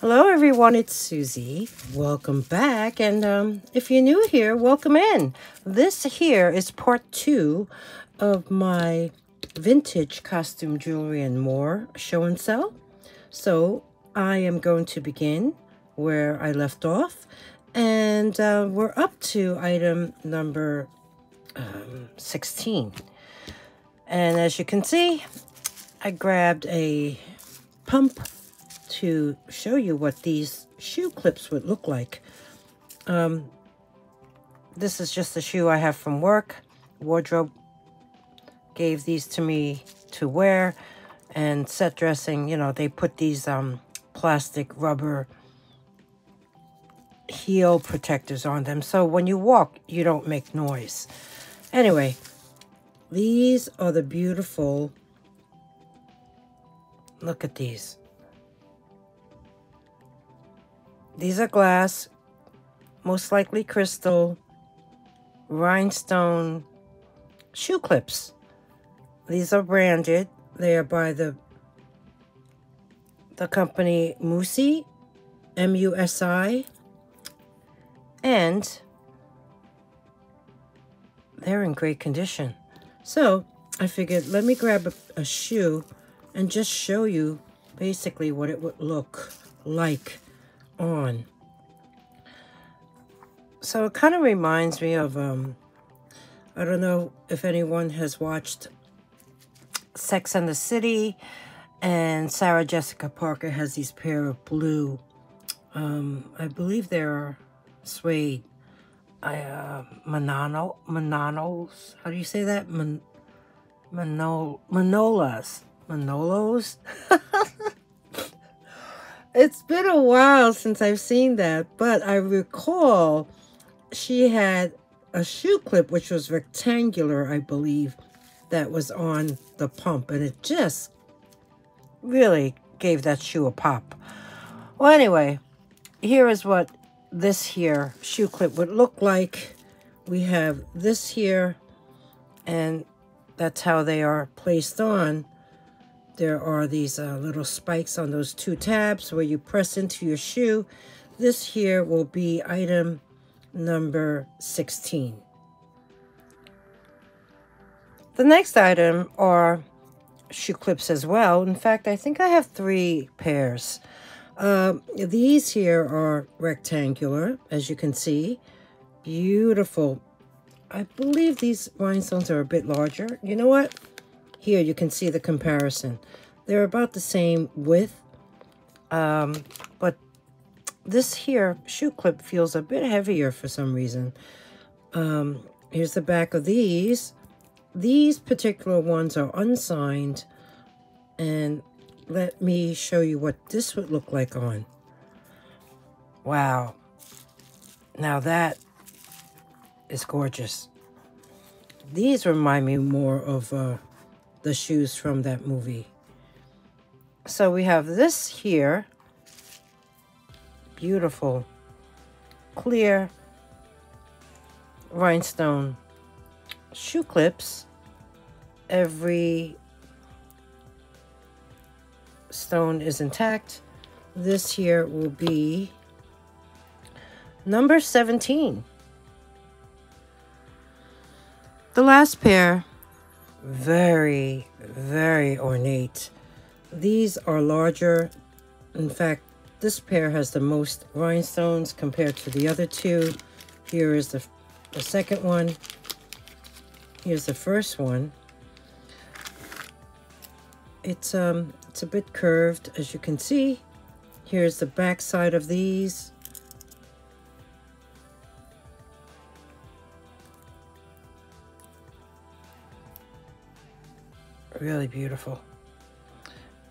Hello, everyone. It's Suzie. Welcome back. And um, if you're new here, welcome in. This here is part two of my vintage costume jewelry and more show and sell. So I am going to begin where I left off. And uh, we're up to item number um, 16. And as you can see, I grabbed a pump to show you what these shoe clips would look like. Um, this is just the shoe I have from work. Wardrobe gave these to me to wear. And set dressing, you know, they put these um, plastic rubber heel protectors on them. So when you walk, you don't make noise. Anyway, these are the beautiful, look at these. These are glass, most likely crystal, rhinestone shoe clips. These are branded. They are by the the company Musi, M-U-S-I, and they're in great condition. So I figured let me grab a, a shoe and just show you basically what it would look like on. So it kind of reminds me of, um, I don't know if anyone has watched Sex and the City, and Sarah Jessica Parker has these pair of blue, um, I believe they're suede, uh, Manano, Mananos, how do you say that? Man, Manol, Manolas, Manolos? It's been a while since I've seen that, but I recall she had a shoe clip which was rectangular, I believe, that was on the pump, and it just really gave that shoe a pop. Well, anyway, here is what this here shoe clip would look like. We have this here, and that's how they are placed on there are these uh, little spikes on those two tabs where you press into your shoe. This here will be item number 16. The next item are shoe clips as well. In fact, I think I have three pairs. Uh, these here are rectangular, as you can see. Beautiful. I believe these rhinestones are a bit larger. You know what? Here you can see the comparison. They're about the same width, um, but this here shoe clip feels a bit heavier for some reason. Um, here's the back of these. These particular ones are unsigned, and let me show you what this would look like on. Wow. Now that is gorgeous. These remind me more of uh, the shoes from that movie. So we have this here. Beautiful, clear rhinestone shoe clips. Every stone is intact. This here will be number 17. The last pair very, very ornate. These are larger. In fact, this pair has the most rhinestones compared to the other two. Here is the, the second one. Here's the first one. It's um it's a bit curved as you can see. Here's the back side of these. Really beautiful.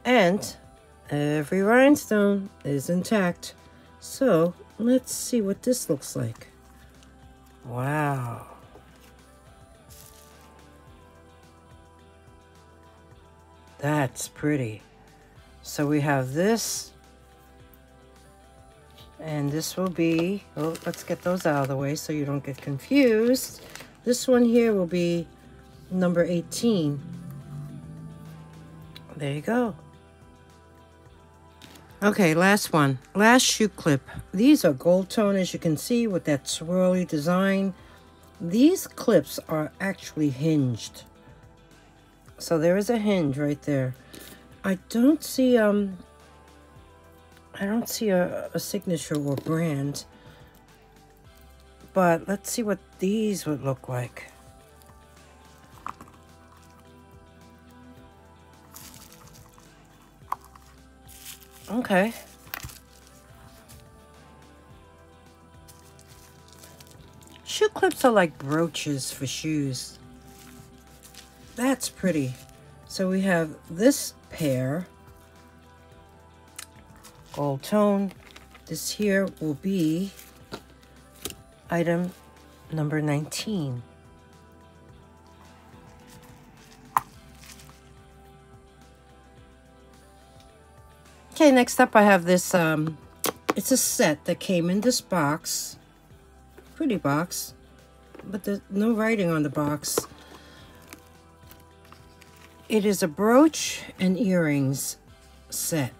And every rhinestone is intact. So let's see what this looks like. Wow. That's pretty. So we have this. And this will be, oh, let's get those out of the way so you don't get confused. This one here will be number 18. There you go. Okay, last one. Last shoe clip. These are gold tone, as you can see, with that swirly design. These clips are actually hinged. So there is a hinge right there. I don't see, um, I don't see a, a signature or brand. But let's see what these would look like. Okay. Shoe clips are like brooches for shoes. That's pretty. So we have this pair. Gold tone. This here will be item number 19. Okay, next up I have this, um, it's a set that came in this box. Pretty box, but there's no writing on the box. It is a brooch and earrings set.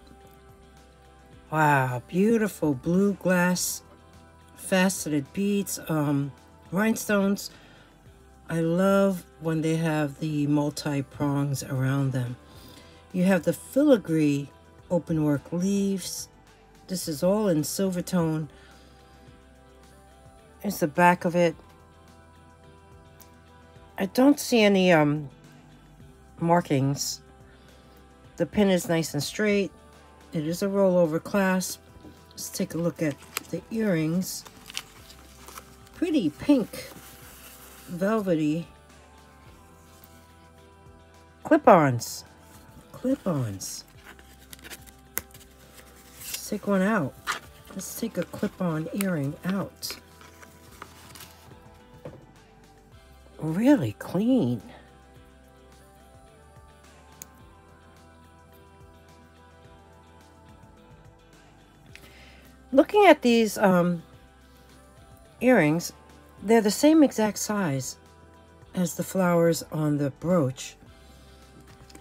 Wow, beautiful blue glass faceted beads, um, rhinestones. I love when they have the multi-prongs around them. You have the filigree openwork leaves. This is all in silver tone. Here's the back of it. I don't see any um markings. The pin is nice and straight. It is a rollover clasp. Let's take a look at the earrings. Pretty pink, velvety clip-ons. Clip-ons take one out. Let's take a clip-on earring out. Really clean. Looking at these um, earrings, they're the same exact size as the flowers on the brooch.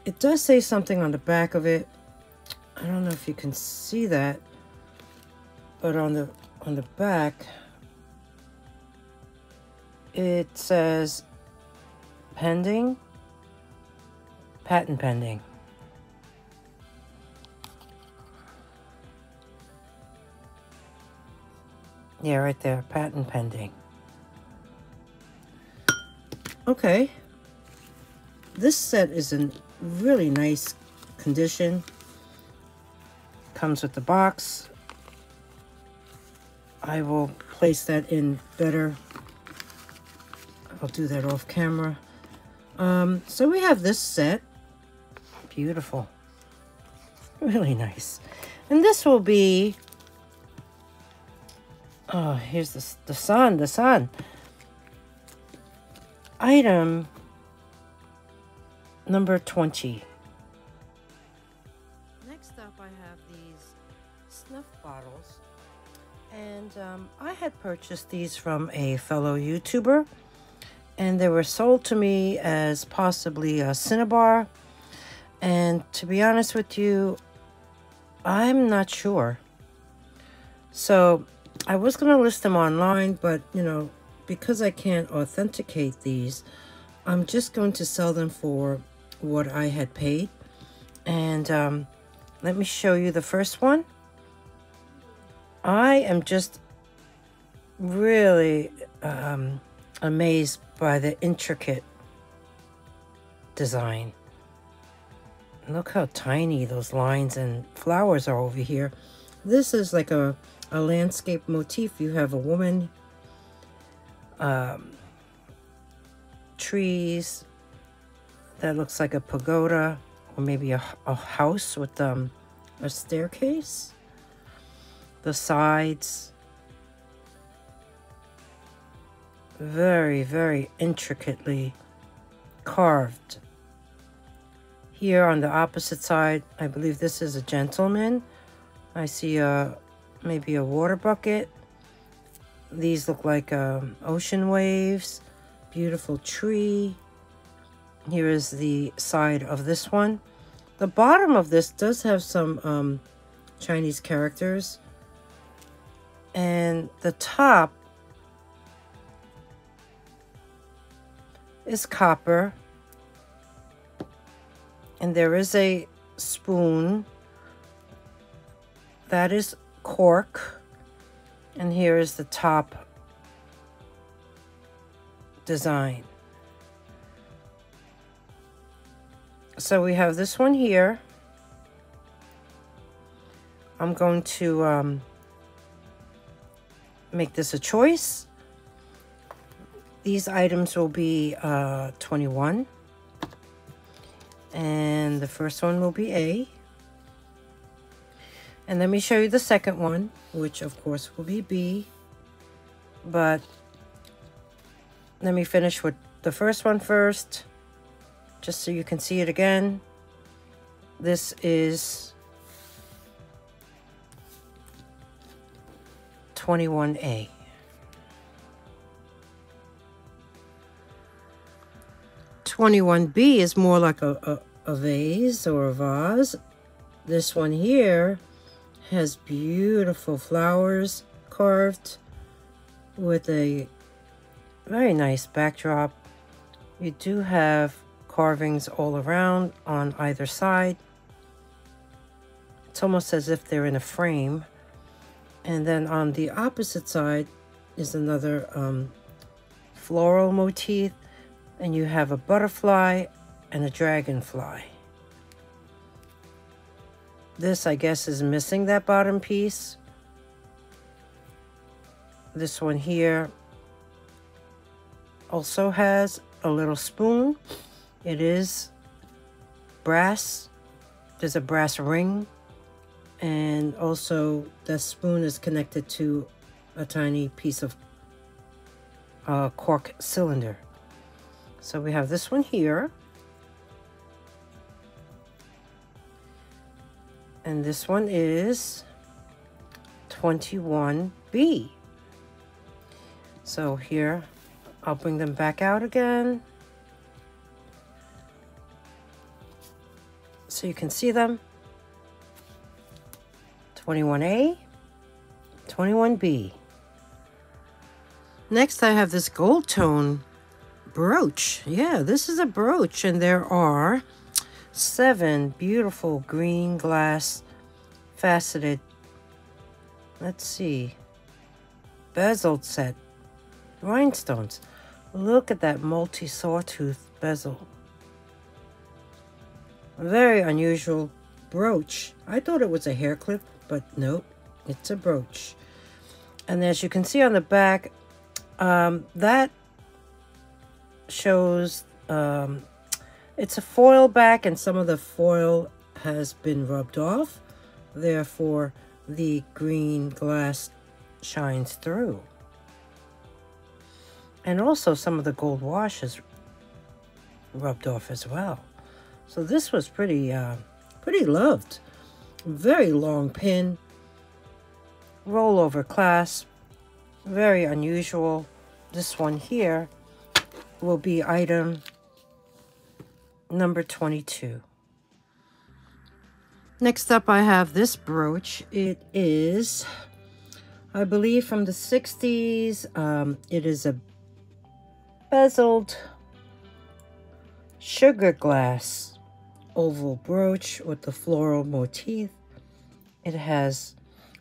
It does say something on the back of it I don't know if you can see that, but on the on the back it says pending, patent pending. Yeah, right there, patent pending. Okay. This set is in really nice condition. Comes with the box. I will place that in better. I'll do that off camera. Um, so we have this set. Beautiful. Really nice. And this will be... Oh, here's the, the sun, the sun. Item number 20. And um, I had purchased these from a fellow YouTuber. And they were sold to me as possibly a Cinnabar. And to be honest with you, I'm not sure. So I was going to list them online, but, you know, because I can't authenticate these, I'm just going to sell them for what I had paid. And um, let me show you the first one. I am just really um, amazed by the intricate design. Look how tiny those lines and flowers are over here. This is like a, a landscape motif. You have a woman, um, trees, that looks like a pagoda or maybe a, a house with um, a staircase the sides. Very, very intricately carved. Here on the opposite side, I believe this is a gentleman. I see a maybe a water bucket. These look like um, ocean waves. Beautiful tree. Here is the side of this one. The bottom of this does have some um, Chinese characters. And the top is copper. And there is a spoon that is cork. And here is the top design. So we have this one here. I'm going to um, make this a choice. These items will be uh, 21. And the first one will be A. And let me show you the second one, which of course will be B. But let me finish with the first one first, just so you can see it again. This is 21A. Twenty-one B is more like a, a, a vase or a vase. This one here has beautiful flowers carved with a very nice backdrop. You do have carvings all around on either side. It's almost as if they're in a frame. And then on the opposite side is another um, floral motif. And you have a butterfly and a dragonfly. This, I guess, is missing that bottom piece. This one here also has a little spoon. It is brass. There's a brass ring. And also the spoon is connected to a tiny piece of uh, cork cylinder. So we have this one here. And this one is 21B. So here I'll bring them back out again. So you can see them. 21A, 21B. Next I have this gold tone brooch. Yeah, this is a brooch and there are seven beautiful green glass faceted, let's see, bezeled set rhinestones. Look at that multi-sawtooth bezel. A very unusual brooch. I thought it was a hair clip, but nope, it's a brooch. And as you can see on the back, um, that shows um, it's a foil back and some of the foil has been rubbed off. Therefore, the green glass shines through. And also some of the gold wash is rubbed off as well. So this was pretty, uh, pretty loved. Very long pin, rollover clasp, very unusual. This one here will be item number 22. Next up, I have this brooch. It is, I believe, from the 60s. Um, it is a bezeled sugar glass oval brooch with the floral motif. It has,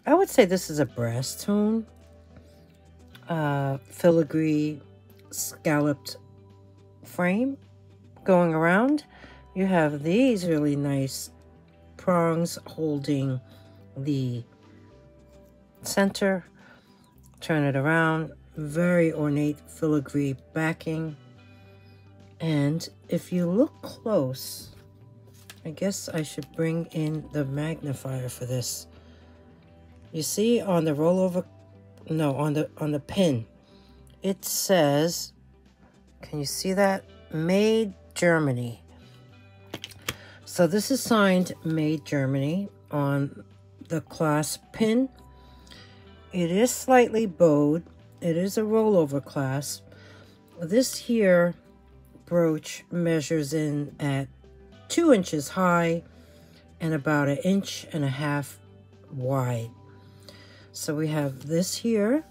I would say this is a brass tone, uh, filigree scalloped frame going around. You have these really nice prongs holding the center. Turn it around very ornate filigree backing. And if you look close, I guess I should bring in the magnifier for this. You see on the rollover, no, on the on the pin, it says, can you see that? Made Germany. So this is signed Made Germany on the clasp pin. It is slightly bowed it is a rollover clasp. This here brooch measures in at two inches high and about an inch and a half wide. So we have this here,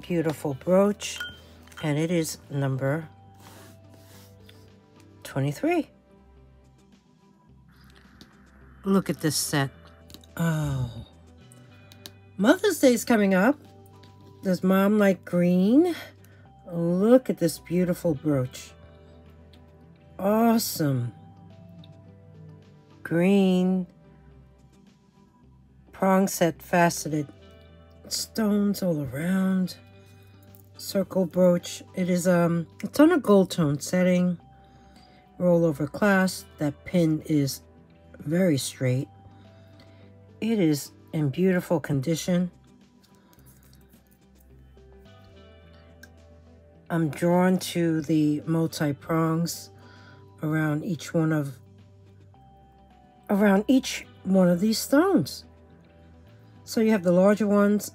beautiful brooch, and it is number 23. Look at this set. Oh. Mother's Day is coming up. Does mom like green? Look at this beautiful brooch. Awesome. Green prong set faceted stones all around. Circle brooch. It is um it's on a gold tone setting. Roll over clasp. That pin is very straight. It is in beautiful condition. I'm drawn to the multi-prongs around each one of around each one of these stones. So you have the larger ones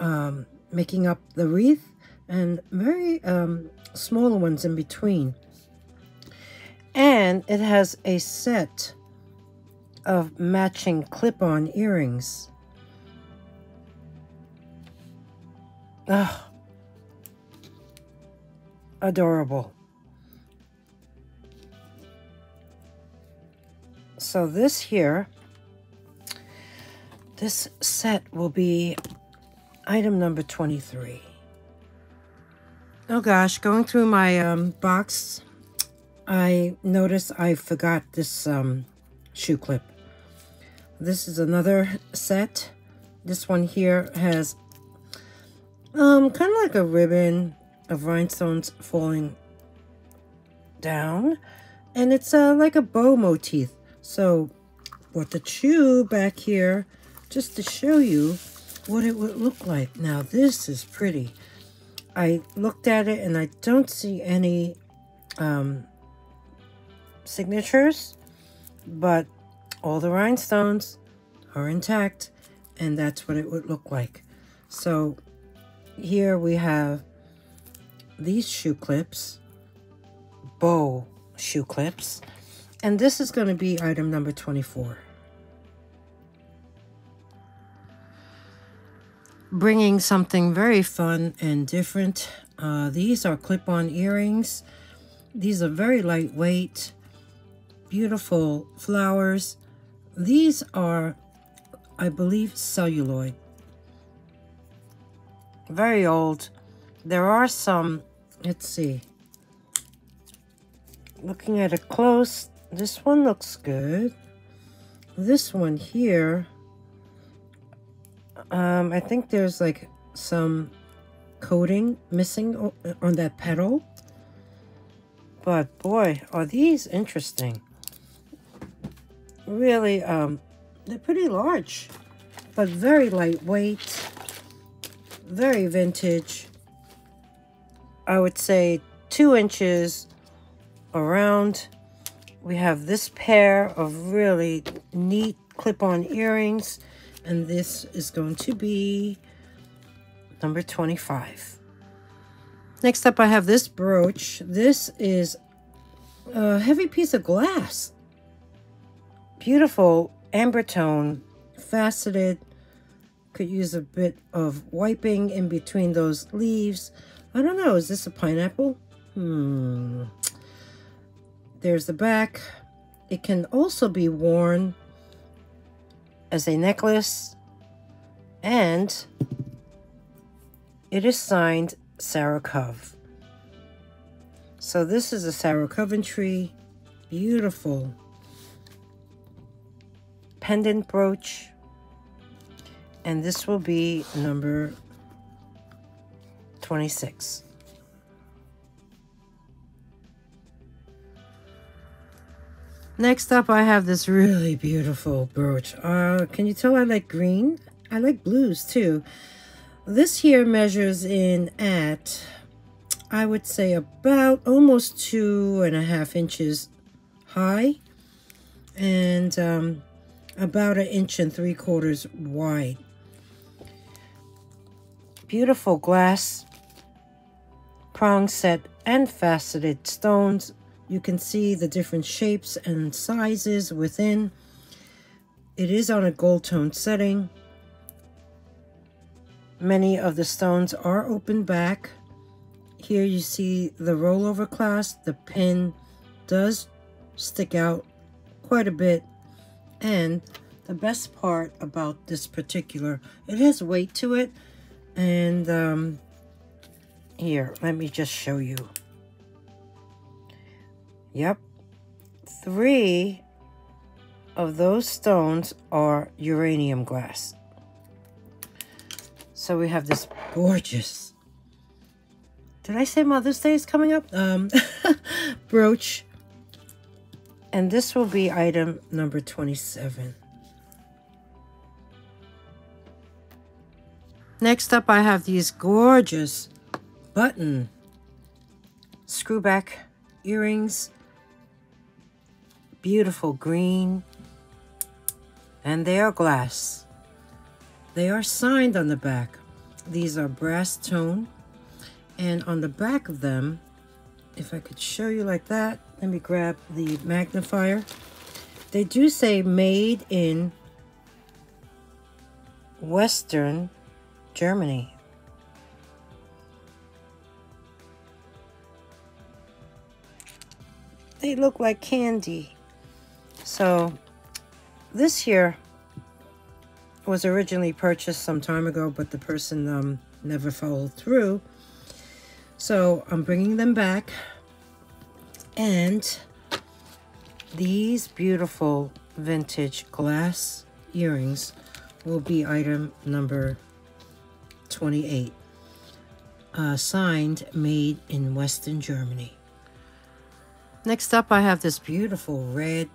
um, making up the wreath and very um, smaller ones in between. And it has a set of matching clip-on earrings. Oh, adorable. So this here, this set will be item number 23. Oh gosh, going through my um, box, I noticed I forgot this um, shoe clip. This is another set. This one here has um, kind of like a ribbon of rhinestones falling down. And it's uh, like a bow motif. So with the shoe back here, just to show you what it would look like. Now this is pretty. I looked at it and I don't see any um, signatures, but all the rhinestones are intact and that's what it would look like. So here we have these shoe clips, bow shoe clips, and this is going to be item number 24. Bringing something very fun and different. Uh, these are clip-on earrings. These are very lightweight, beautiful flowers. These are, I believe, celluloid. Very old. There are some, let's see. Looking at it close, this one looks good. This one here, um, I think there's like some coating missing on that petal. But boy, are these interesting really, um, they're pretty large, but very lightweight, very vintage. I would say two inches around. We have this pair of really neat clip-on earrings, and this is going to be number 25. Next up, I have this brooch. This is a heavy piece of glass beautiful amber tone, faceted. Could use a bit of wiping in between those leaves. I don't know, is this a pineapple? Hmm. There's the back. It can also be worn as a necklace. And it is signed Sarah Cove. So this is a Sarah Coventry. Beautiful pendant brooch. And this will be number 26. Next up, I have this really beautiful brooch. Uh, can you tell I like green? I like blues too. This here measures in at, I would say about almost two and a half inches high. And um, about an inch and three quarters wide. Beautiful glass prong set and faceted stones. You can see the different shapes and sizes within. It is on a gold tone setting. Many of the stones are open back. Here you see the rollover clasp. The pin does stick out quite a bit. And the best part about this particular, it has weight to it. And um, here, let me just show you. Yep. Three of those stones are uranium glass. So we have this gorgeous, did I say Mother's Day is coming up? Um, brooch. And this will be item number 27. Next up, I have these gorgeous button screwback earrings. Beautiful green. And they are glass. They are signed on the back. These are brass tone. And on the back of them, if I could show you like that, let me grab the magnifier. They do say made in Western Germany. They look like candy. So this here was originally purchased some time ago, but the person um, never followed through. So I'm bringing them back. And these beautiful vintage glass earrings will be item number 28. Uh, signed, made in Western Germany. Next up, I have this beautiful red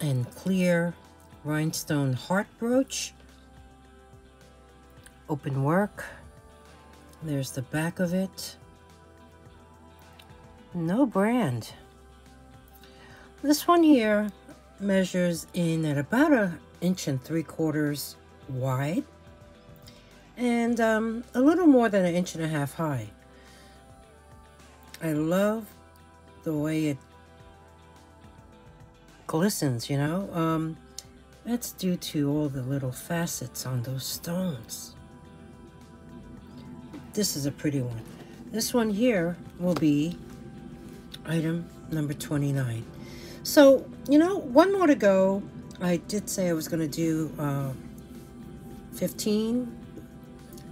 and clear rhinestone heart brooch. Open work. There's the back of it. No brand. This one here measures in at about an inch and three quarters wide and um, a little more than an inch and a half high. I love the way it glistens, you know. Um, that's due to all the little facets on those stones. This is a pretty one. This one here will be item number 29. So, you know, one more to go. I did say I was going to do uh, 15,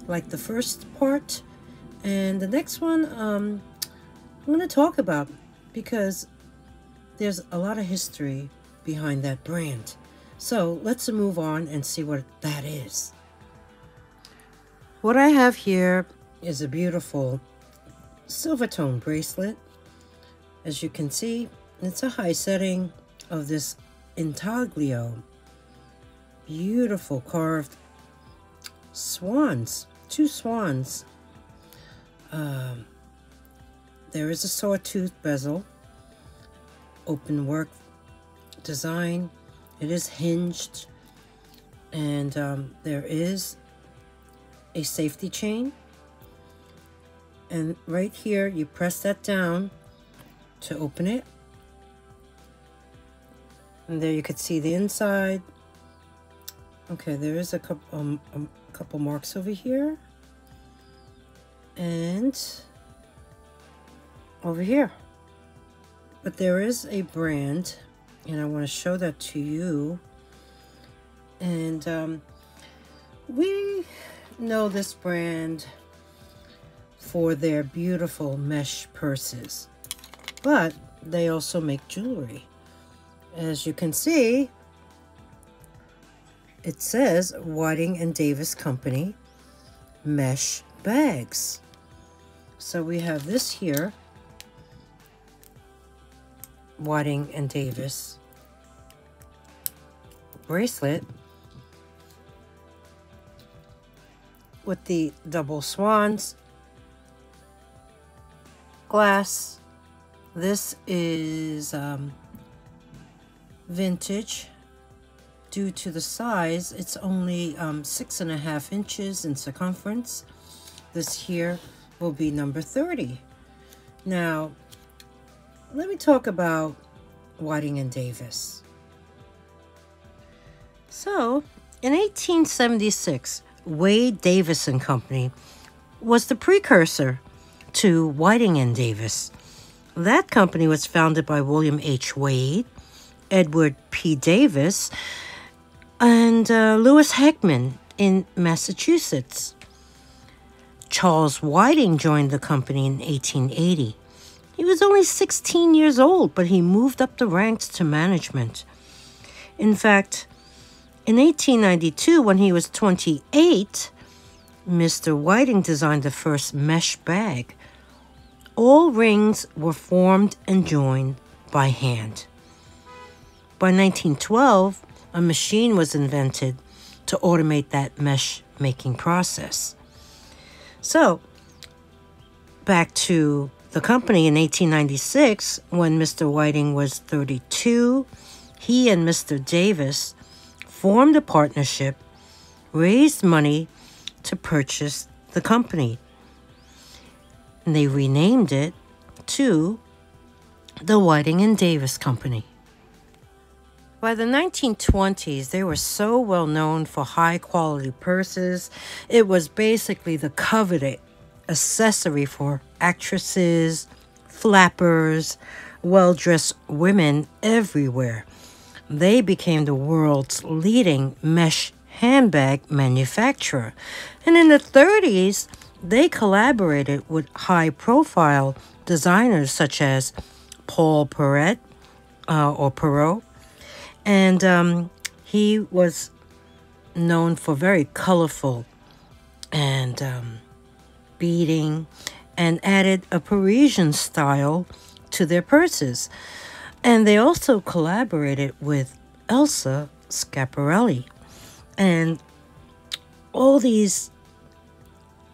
like the first part. And the next one, um, I'm going to talk about because there's a lot of history behind that brand. So let's move on and see what that is. What I have here is a beautiful silver tone bracelet as you can see, it's a high setting of this intaglio. Beautiful carved swans, two swans. Um, there is a sawtooth bezel, open work design. It is hinged, and um, there is a safety chain. And right here, you press that down to open it. And there you could see the inside. Okay, there is a couple, um, a couple marks over here. And over here. But there is a brand, and I want to show that to you. And um, we know this brand for their beautiful mesh purses but they also make jewelry. As you can see, it says Whiting and Davis Company mesh bags. So we have this here, Whiting and Davis bracelet with the double swans, glass, this is um, vintage. Due to the size, it's only um, six and a half inches in circumference. This here will be number 30. Now, let me talk about Whiting and Davis. So, in 1876, Wade Davis and Company was the precursor to Whiting and Davis. That company was founded by William H. Wade, Edward P. Davis, and uh, Lewis Heckman in Massachusetts. Charles Whiting joined the company in 1880. He was only 16 years old, but he moved up the ranks to management. In fact, in 1892, when he was 28, Mr. Whiting designed the first mesh bag. All rings were formed and joined by hand. By 1912, a machine was invented to automate that mesh making process. So, back to the company in 1896, when Mr. Whiting was 32, he and Mr. Davis formed a partnership, raised money to purchase the company. And they renamed it to the Whiting and Davis Company. By the 1920s, they were so well known for high quality purses, it was basically the coveted accessory for actresses, flappers, well dressed women everywhere. They became the world's leading mesh handbag manufacturer. And in the 30s, they collaborated with high profile designers such as Paul Perret uh, or Perot and um, he was known for very colorful and um, beading and added a Parisian style to their purses. And they also collaborated with Elsa Schiaparelli. And all these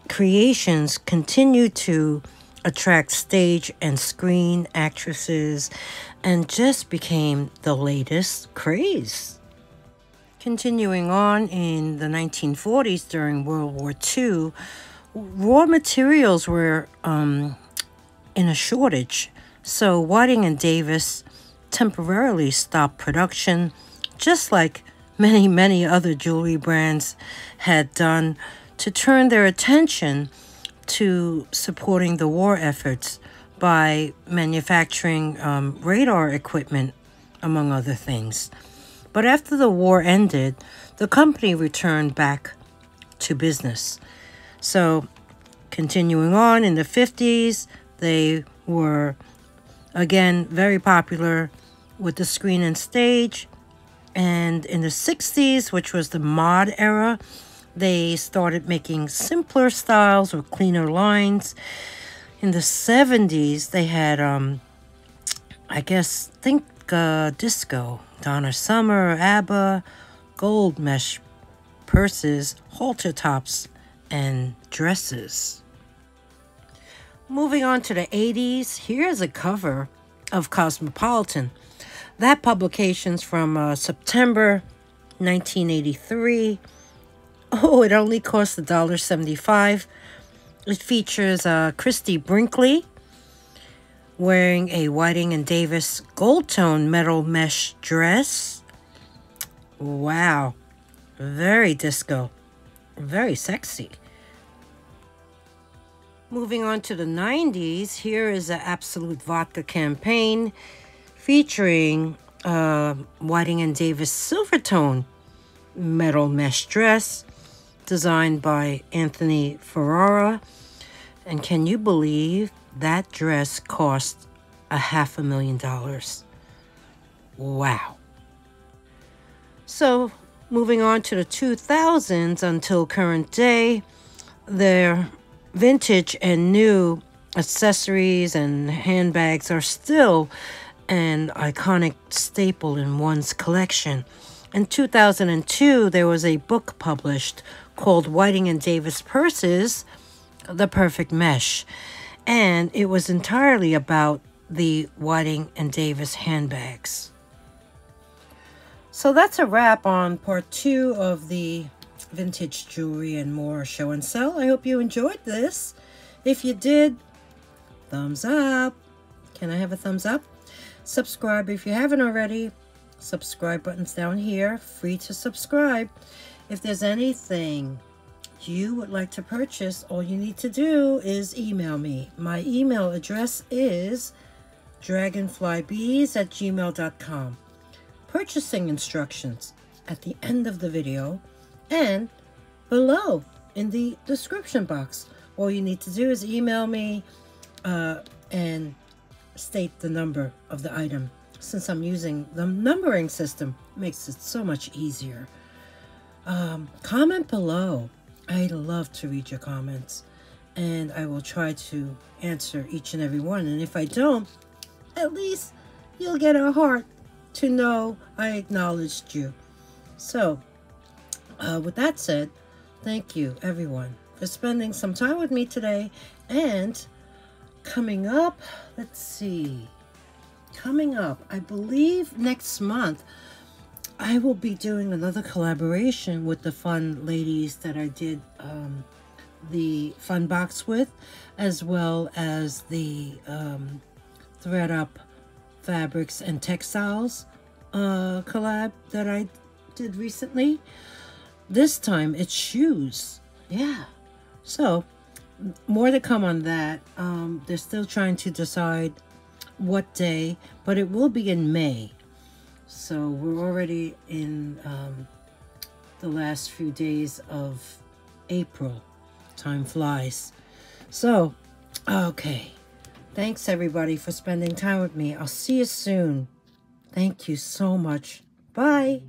creations continue to attract stage and screen actresses and just became the latest craze. Continuing on in the 1940s during World War II, raw materials were um, in a shortage, so Whiting and Davis temporarily stopped production, just like many, many other jewelry brands had done, to turn their attention to supporting the war efforts by manufacturing um, radar equipment, among other things. But after the war ended, the company returned back to business. So, continuing on in the 50s, they were again very popular with the screen and stage. And in the 60s, which was the mod era, they started making simpler styles with cleaner lines in the 70s, they had, um, I guess, think uh, disco, Donna Summer, ABBA, gold mesh purses, halter tops, and dresses. Moving on to the 80s, here's a cover of Cosmopolitan. That publication's from uh, September 1983. Oh, it only cost $1.75 it features uh, Christie Brinkley wearing a Whiting and Davis gold tone metal mesh dress. Wow. Very disco. Very sexy. Moving on to the 90s, here is an Absolut Vodka campaign featuring uh, Whiting and Davis Silvertone metal mesh dress designed by Anthony Ferrara. And can you believe that dress cost a half a million dollars? Wow. So, moving on to the 2000s until current day, their vintage and new accessories and handbags are still an iconic staple in one's collection. In 2002, there was a book published called Whiting and Davis Purses, The Perfect Mesh. And it was entirely about the Whiting and Davis handbags. So that's a wrap on part two of the vintage jewelry and more show and sell. I hope you enjoyed this. If you did, thumbs up. Can I have a thumbs up? Subscribe if you haven't already. subscribe buttons down here. Free to subscribe. If there's anything you would like to purchase, all you need to do is email me. My email address is dragonflybeez at gmail.com. Purchasing instructions at the end of the video and below in the description box. All you need to do is email me uh, and state the number of the item. Since I'm using the numbering system, makes it so much easier. Um, comment below. I'd love to read your comments and I will try to answer each and every one. And if I don't, at least you'll get a heart to know I acknowledged you. So, uh, with that said, thank you everyone for spending some time with me today. And coming up, let's see, coming up, I believe next month, I will be doing another collaboration with the fun ladies that I did um, the fun box with, as well as the um, thredUP fabrics and textiles uh, collab that I did recently. This time it's shoes. Yeah. So more to come on that. Um, they're still trying to decide what day, but it will be in May. So we're already in um, the last few days of April. Time flies. So, okay. Thanks everybody for spending time with me. I'll see you soon. Thank you so much. Bye.